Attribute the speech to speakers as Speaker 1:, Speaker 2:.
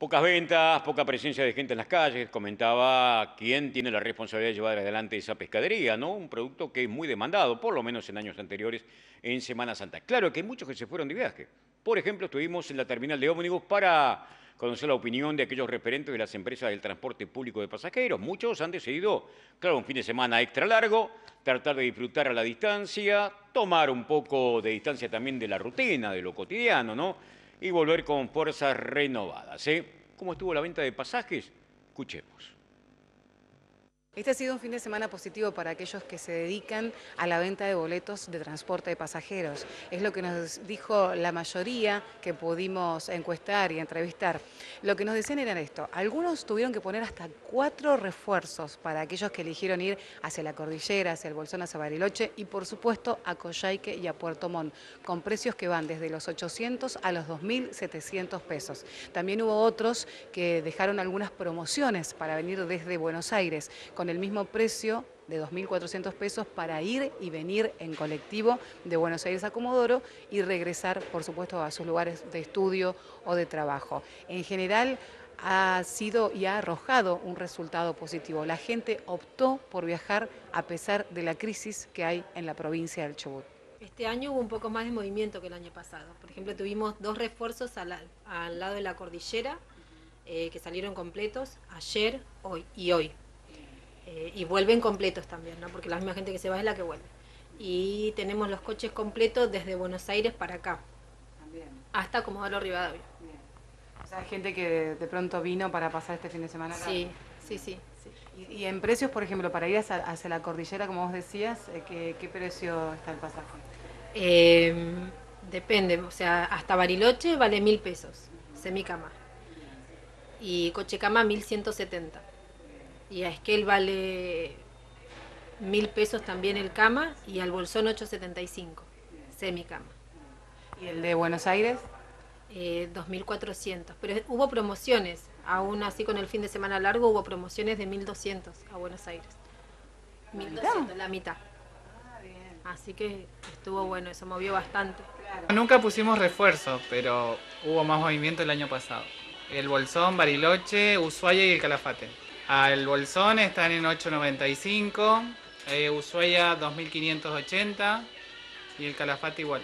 Speaker 1: Pocas ventas, poca presencia de gente en las calles, comentaba quién tiene la responsabilidad de llevar adelante esa pescadería, ¿no? Un producto que es muy demandado, por lo menos en años anteriores, en Semana Santa. Claro que hay muchos que se fueron de viaje. Por ejemplo, estuvimos en la terminal de ómnibus para conocer la opinión de aquellos referentes de las empresas del transporte público de pasajeros. Muchos han decidido, claro, un fin de semana extra largo, tratar de disfrutar a la distancia, tomar un poco de distancia también de la rutina, de lo cotidiano, ¿no? Y volver con fuerzas renovadas. ¿eh? ¿Cómo estuvo la venta de pasajes? Escuchemos.
Speaker 2: Este ha sido un fin de semana positivo para aquellos que se dedican a la venta de boletos de transporte de pasajeros. Es lo que nos dijo la mayoría que pudimos encuestar y entrevistar. Lo que nos decían era esto. Algunos tuvieron que poner hasta cuatro refuerzos para aquellos que eligieron ir hacia la cordillera, hacia el Bolsón, hacia Bariloche y por supuesto a Coyhaique y a Puerto Montt, con precios que van desde los 800 a los 2.700 pesos. También hubo otros que dejaron algunas promociones para venir desde Buenos Aires con el mismo precio de 2.400 pesos para ir y venir en colectivo de Buenos Aires a Comodoro y regresar, por supuesto, a sus lugares de estudio o de trabajo. En general, ha sido y ha arrojado un resultado positivo. La gente optó por viajar a pesar de la crisis que hay en la provincia del Chubut.
Speaker 3: Este año hubo un poco más de movimiento que el año pasado. Por ejemplo, tuvimos dos refuerzos al, lado de la cordillera eh, que salieron completos ayer hoy y hoy. Eh, y vuelven completos también, ¿no? porque la misma gente que se va es la que vuelve. Y tenemos los coches completos desde Buenos Aires para acá, también. hasta Comodoro Rivadavia.
Speaker 2: O sea, hay gente que de, pronto vino para pasar este fin de semana acá.
Speaker 3: Sí, sí, sí.
Speaker 2: Y, en precios, por ejemplo, para ir hacia, la cordillera, como vos decías, eh, ¿qué, ¿qué, precio está el pasaje?
Speaker 3: Em, depende, o sea, hasta Bariloche vale mil pesos, semicama. Y coche cama mil ciento setenta. Y a Esquel vale mil pesos también el cama y al bolsón 8.75, semicama.
Speaker 2: ¿Y el de Buenos Aires?
Speaker 3: Eh, 2.400. Pero hubo promociones, aún así con el fin de semana largo hubo promociones de 1.200 a Buenos Aires. 1.200, la mitad. Ah, así que estuvo bueno, eso movió bastante.
Speaker 4: Nunca pusimos refuerzo, pero hubo más movimiento el año pasado. El Bolsón, Bariloche, Ushuaia y el Calafate. Al Bolsón están en 8.95, eh, Ushuaia 2.580 y el Calafate igual.